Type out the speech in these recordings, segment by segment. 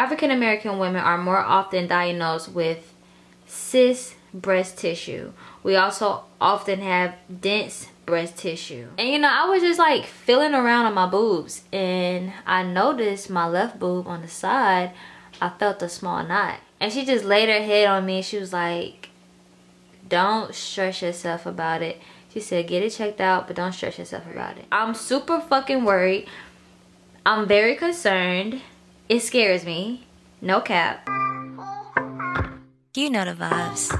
African American women are more often diagnosed with cyst breast tissue. We also often have dense breast tissue. And you know, I was just like feeling around on my boobs and I noticed my left boob on the side, I felt a small knot. And she just laid her head on me and she was like, don't stress yourself about it. She said, get it checked out, but don't stress yourself about it. I'm super fucking worried. I'm very concerned. It scares me. No cap. You know the vibes.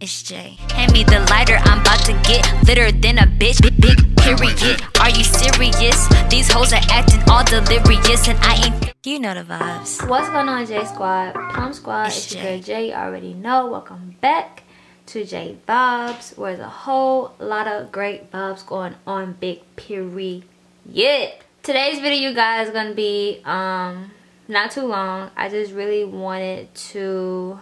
It's Jay. Hand me the lighter, I'm about to get litter than a bitch. Big, big period. Are you serious? These hoes are acting all delirious, and I ain't. You know the vibes. What's going on, J Squad? Plum Squad, It's it's, your Jay. girl Jay. You already know. Welcome back to J VibZ, where there's a whole lot of great vibes going on. Big period. Today's video, you guys, gonna be um not too long. I just really wanted to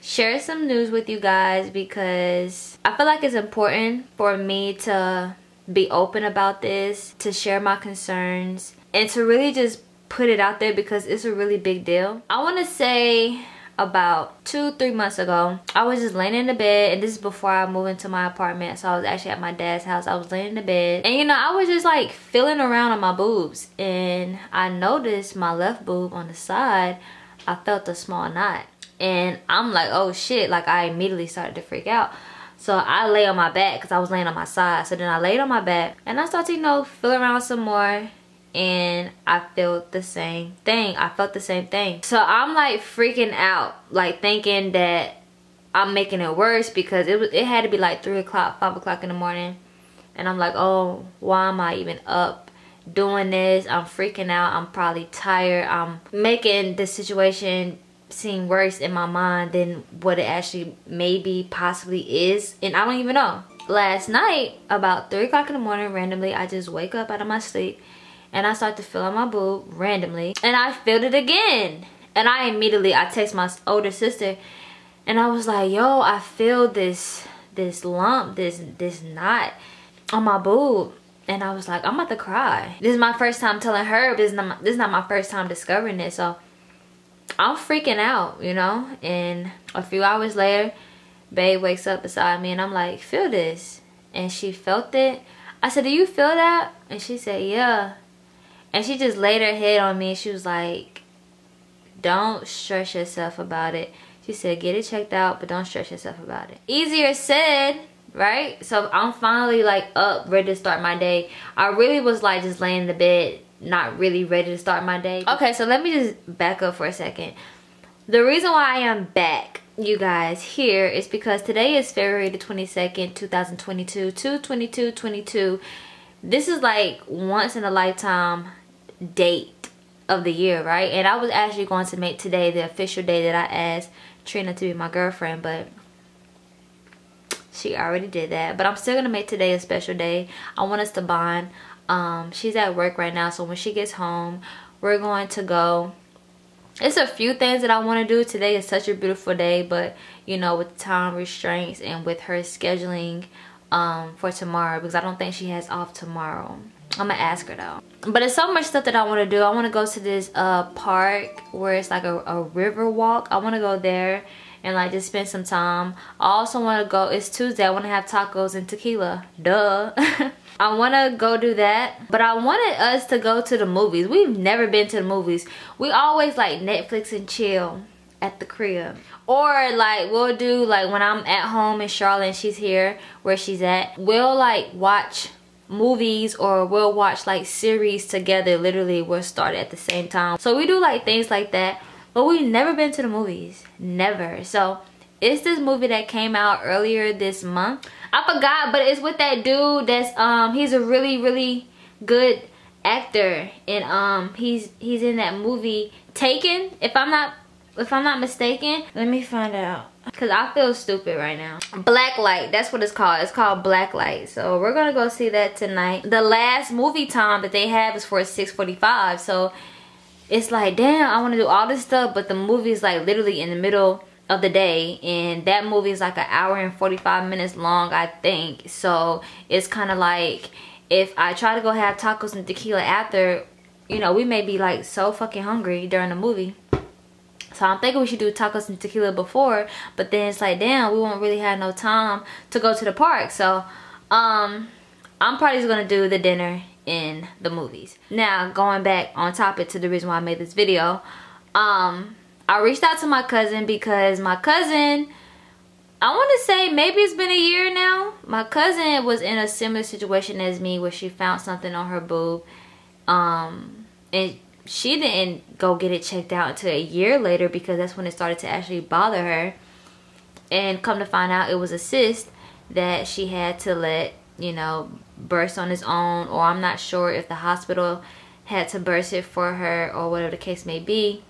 share some news with you guys because I feel like it's important for me to be open about this, to share my concerns, and to really just put it out there because it's a really big deal. I want to say about two, three months ago, I was just laying in the bed, and this is before I moved into my apartment, so I was actually at my dad's house. I was laying in the bed, and you know, I was just like feeling around on my boobs, and I noticed my left boob on the side, I felt a small knot and I'm like, oh shit, like I immediately started to freak out. So I lay on my back because I was laying on my side. So then I laid on my back and I started to, you know, feel around some more and I felt the same thing. I felt the same thing. So I'm like freaking out, like thinking that I'm making it worse because it was it had to be like three o'clock, five o'clock in the morning. And I'm like, oh, why am I even up doing this? I'm freaking out. I'm probably tired. I'm making the situation seem worse in my mind than what it actually maybe possibly is. And I don't even know. Last night, about 3 o'clock in the morning, randomly, I just wake up out of my sleep and I start to feel on my boob randomly. And I felt it again. And I immediately, I text my older sister and I was like, yo, I feel this, this lump, this, this knot on my boob and I was like, I'm about to cry. This is my first time telling her, this is not my, this is not my first time discovering this. So I'm freaking out, you know? And a few hours later, babe wakes up beside me and I'm like, feel this. And she felt it. I said, do you feel that? And she said, yeah. And she just laid her head on me and she was like, don't stress yourself about it. She said, get it checked out, but don't stress yourself about it. Easier said, right? So I'm finally like up, ready to start my day. I really was like just laying in the bed, not really ready to start my day. Okay, so let me just back up for a second. The reason why I am back, you guys, here is because today is February the 22nd, 2022, 22222. This is like once in a lifetime date of the year, right? And I was actually going to make today the official day that I asked Trina to be my girlfriend, but she already did that. But I'm still gonna make today a special day. I want us to bond. Um, she's at work right now, so when she gets home, we're going to go. It's a few things that I want to do. Today is such a beautiful day, but you know, with time restraints and with her scheduling um, for tomorrow, because I don't think she has off tomorrow. I'm gonna ask her though. But it's so much stuff that I want to do. I want to go to this uh park where it's like a, a river walk. I want to go there and like just spend some time. I also want to go. It's Tuesday. I want to have tacos and tequila. Duh. I want to go do that. But I wanted us to go to the movies. We've never been to the movies. We always like Netflix and chill at the crib. Or like we'll do like when I'm at home in Charlotte and she's here where she's at. We'll like watch movies or we'll watch like series together literally we'll start at the same time. So we do like things like that but we've never been to the movies. Never. So it's this movie that came out earlier this month. I forgot but it's with that dude that's um he's a really really good actor. And um he's he's in that movie taken if i'm not if i'm not mistaken. Let me find out because I feel stupid right now. Blacklight, that's what it's called. It's called Blacklight. So we're going to go see that tonight. The last movie time that they have is for 6.45. So it's like, damn, I want to do all this stuff. But the movie is like literally in the middle of the day. And that movie is like an hour and 45 minutes long, I think. So it's kind of like if I try to go have tacos and tequila after, you know, we may be like so fucking hungry during the movie. So I'm thinking we should do tacos and tequila before, but then it's like, damn, we won't really have no time to go to the park. So, um, I'm probably just gonna do the dinner in the movies. Now, going back on topic to the reason why I made this video, um, I reached out to my cousin because my cousin, I want to say maybe it's been a year now. My cousin was in a similar situation as me where she found something on her boob. Um, and she didn't go get it checked out until a year later because that's when it started to actually bother her. And come to find out it was a cyst that she had to let, you know, burst on its own or I'm not sure if the hospital had to burst it for her or whatever the case may be.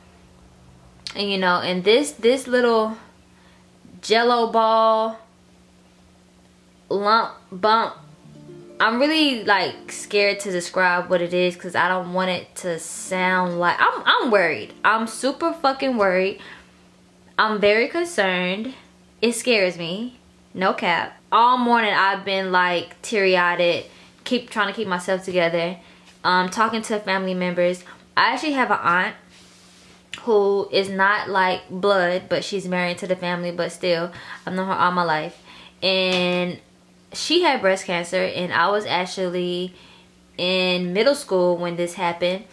And you know, and this this little jello ball lump bump I'm really like scared to describe what it is because I don't want it to sound like I'm I'm worried. I'm super fucking worried. I'm very concerned. It scares me. No cap. All morning I've been like teary-eyed, keep trying to keep myself together. Um talking to family members. I actually have an aunt who is not like blood, but she's married to the family, but still I've known her all my life. And she had breast cancer and I was actually in middle school when this happened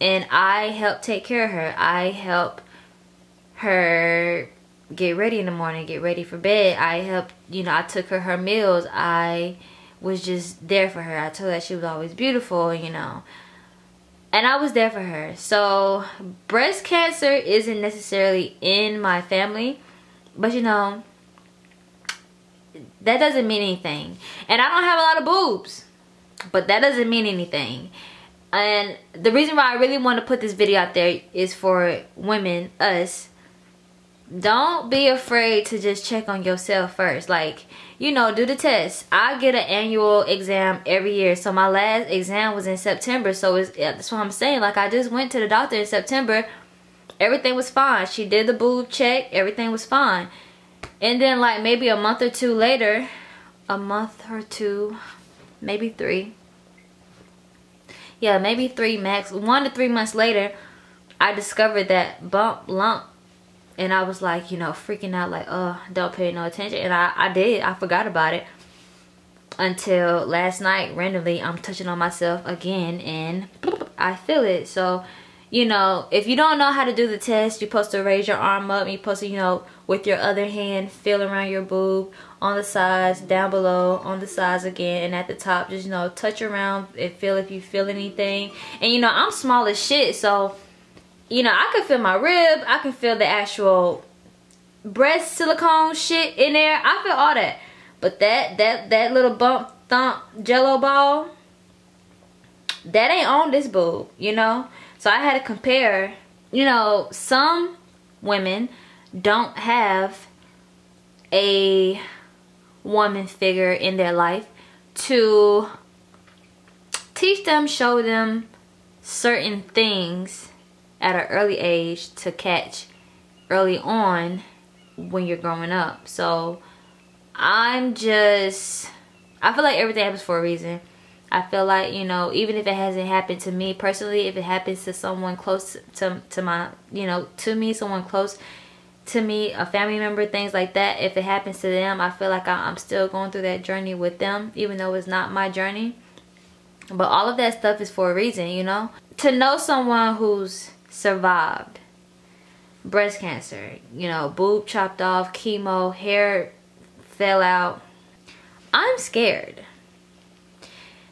and I helped take care of her. I helped her get ready in the morning, get ready for bed. I helped, you know, I took her her meals. I was just there for her. I told her she was always beautiful, you know. And I was there for her. So, breast cancer isn't necessarily in my family. But, you know, that doesn't mean anything. And I don't have a lot of boobs, but that doesn't mean anything. And the reason why I really want to put this video out there is for women, us. Don't be afraid to just check on yourself first. Like, you know, do the test. I get an annual exam every year. So my last exam was in September. So it's, yeah, that's what I'm saying. Like, I just went to the doctor in September. Everything was fine. She did the boob check. Everything was fine. And then like maybe a month or two later, a month or two, maybe three. Yeah, maybe three max. One to three months later, I discovered that bump lump. And I was like, you know, freaking out like, oh, don't pay no attention. And I, I did. I forgot about it. Until last night, randomly, I'm touching on myself again. And I feel it. So, you know, if you don't know how to do the test, you're supposed to raise your arm up. You're supposed to, you know, with your other hand feel around your boob on the sides down below on the sides again and at the top just you know touch around and feel if you feel anything and you know i'm small as shit so you know i can feel my rib i can feel the actual breast silicone shit in there i feel all that but that that that little bump thump jello ball that ain't on this boob you know so i had to compare you know some women don't have a woman figure in their life to teach them, show them certain things at an early age to catch early on when you're growing up. So I'm just, I feel like everything happens for a reason. I feel like, you know, even if it hasn't happened to me personally, if it happens to someone close to, to my, you know, to me, someone close to me, a family member, things like that, if it happens to them, I feel like I'm still going through that journey with them, even though it's not my journey. But all of that stuff is for a reason, you know? To know someone who's survived breast cancer, you know, boob chopped off, chemo, hair fell out, I'm scared.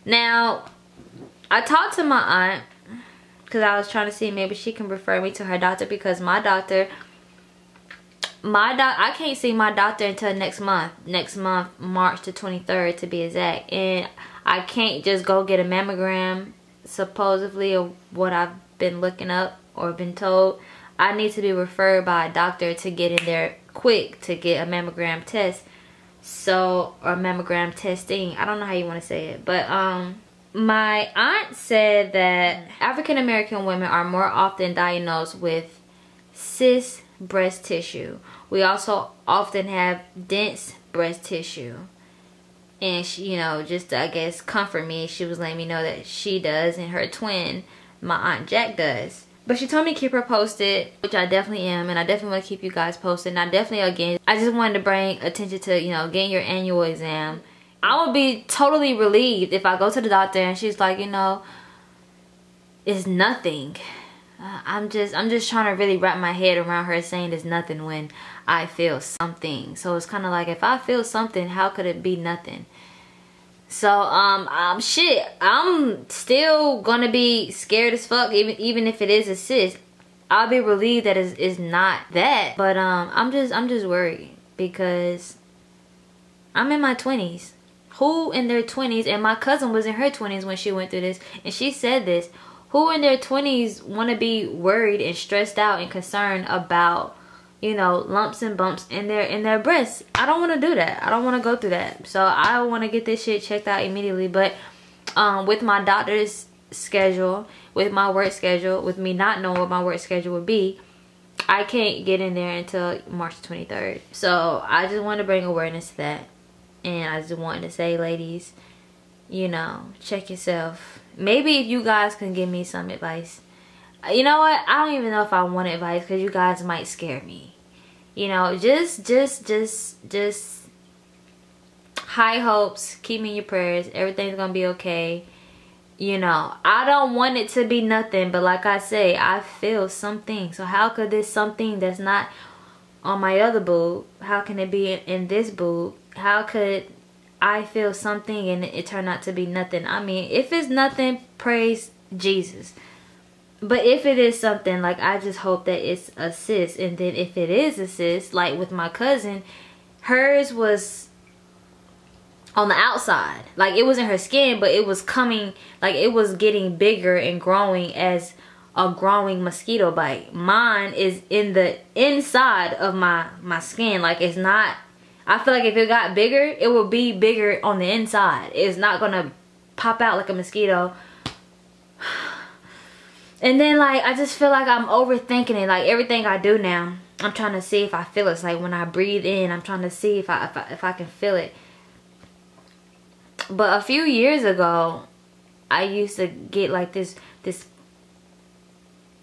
Now, I talked to my aunt because I was trying to see maybe she can refer me to her doctor because my doctor my doc I can't see my doctor until next month. Next month, March the 23rd to be exact. And I can't just go get a mammogram supposedly or what I've been looking up or been told. I need to be referred by a doctor to get in there quick to get a mammogram test. So, or mammogram testing. I don't know how you want to say it. But, um, my aunt said that African American women are more often diagnosed with cyst breast tissue. We also often have dense breast tissue. And she, you know, just to, I guess comfort me, she was letting me know that she does and her twin my aunt Jack does. But she told me keep her posted, which I definitely am, and I definitely want to keep you guys posted. And I definitely, again, I just wanted to bring attention to, you know, getting your annual exam. I would be totally relieved if I go to the doctor and she's like, you know, it's nothing. Uh, I'm just I'm just trying to really wrap my head around her saying it's nothing when I feel something. So it's kind of like if I feel something, how could it be nothing? So um um shit, I'm still gonna be scared as fuck even even if it is a cyst. I'll be relieved that it's, it's not that. But um I'm just I'm just worried because I'm in my 20s. Who in their 20s and my cousin was in her 20s when she went through this and she said this who in their 20s want to be worried and stressed out and concerned about you know lumps and bumps in their in their breasts. I don't want to do that. I don't want to go through that. So i want to get this shit checked out immediately. But um with my doctor's schedule with my work schedule with me not knowing what my work schedule would be i can't get in there until march 23rd so i just want to bring awareness to that. And i just wanted to say ladies you know check yourself. Maybe if you guys can give me some advice you know what? I don't even know if i want advice because you guys might scare me. You know just just just just high hopes keep me in your prayers everything's gonna be okay. You know i don't want it to be nothing but like i say i feel something. So how could this something that's not on my other boob how can it be in, this boob how could I feel something and it turned out to be nothing. I mean, if it's nothing, praise Jesus. But if it is something, like I just hope that it's a cyst. And then if it is a cyst, like with my cousin, hers was on the outside. Like it was in her skin, but it was coming, like it was getting bigger and growing as a growing mosquito bite. Mine is in the inside of my, my skin. Like it's not I feel like if it got bigger, it will be bigger on the inside. It's not to pop out like a mosquito. And then like, I just feel like I'm overthinking it. Like everything I do now, I'm trying to see if I feel it. It's like when I breathe in, I'm trying to see if I, if I, if I can feel it. But a few years ago, I used to get like this, this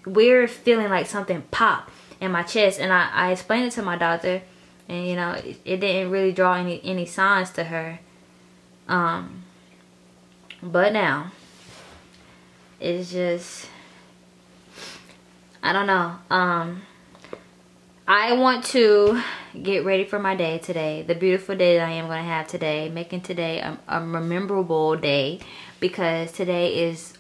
weird feeling like something pop in my chest. And I, I explained it to my doctor and you know it, it didn't really draw any any signs to her um but now it's just I don't know um I want to get ready for my day today the beautiful day that I am going to have today making today a, a memorable day because today is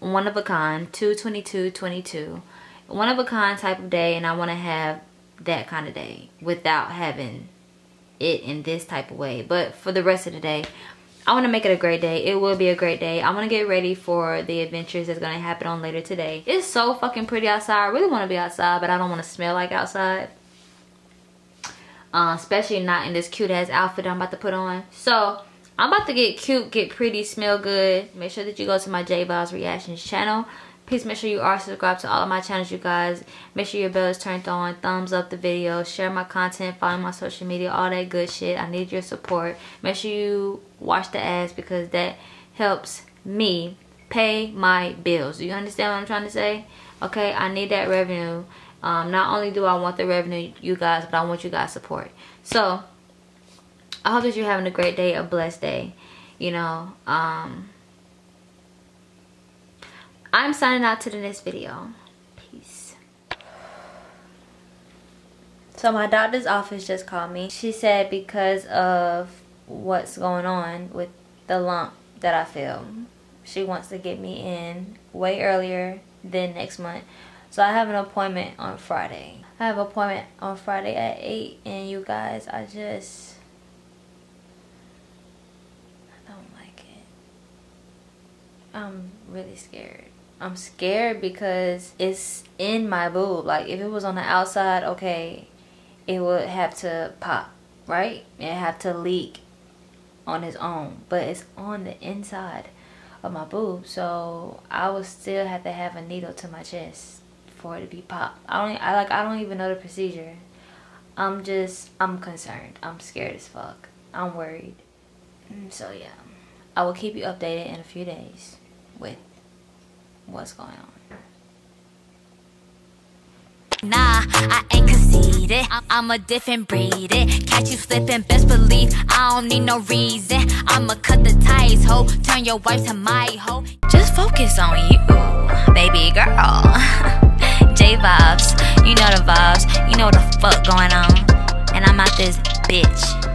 one of a kind 222 22 one of a kind type of day and I want to have that kind of day without having it in this type of way. But for the rest of the day, I want to make it a great day. It will be a great day. I want to get ready for the adventures that's going to happen on later today. It's so fucking pretty outside. I really want to be outside, but I don't want to smell like outside. Uh, especially not in this cute ass outfit I'm about to put on. So, I'm about to get cute, get pretty, smell good. Make sure that you go to my J VibZ Reactions channel. Please make sure you are subscribed to all of my channels, you guys. Make sure your bell is turned on. Thumbs up the video. Share my content. Follow my social media. All that good shit. I need your support. Make sure you watch the ads because that helps me pay my bills. Do you understand what I'm trying to say? Okay, I need that revenue. Um, not only do I want the revenue, you guys, but I want you guys support. So, I hope that you're having a great day, a blessed day. You know, um, I'm signing out to the next video. Peace. So my doctor's office just called me. She said because of what's going on with the lump that I feel, she wants to get me in way earlier than next month. So I have an appointment on Friday. I have an appointment on Friday at 8 and you guys, I just... I don't like it. I'm really scared. I'm scared because it's in my boob. Like if it was on the outside, okay, it would have to pop, right? It have to leak on its own. But it's on the inside of my boob, so I would still have to have a needle to my chest for it to be popped. I don't. I like. I don't even know the procedure. I'm just. I'm concerned. I'm scared as fuck. I'm worried. Mm, so yeah, I will keep you updated in a few days with what's going on. Nah, I ain't conceited. I'm a different breed. It. Catch you slipping, best believe I don't need no reason. I'ma cut the ties, ho. Turn your wife to my hoe. Just focus on you, baby girl. J vibes, you know the vibes, you know the fuck going on. And I'm out this bitch.